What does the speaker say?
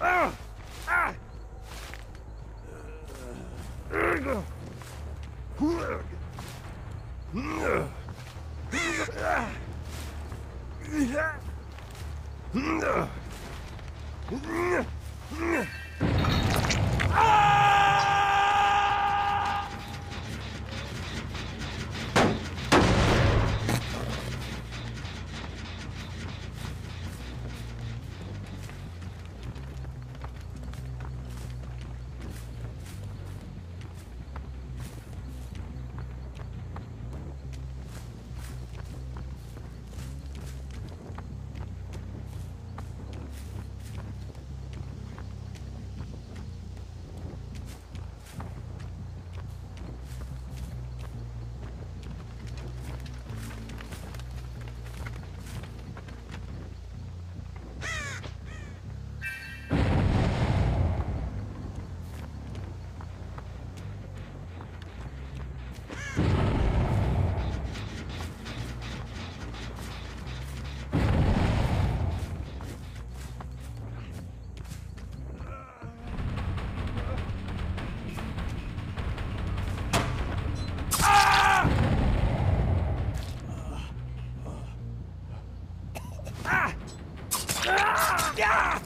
Ah! Yeah!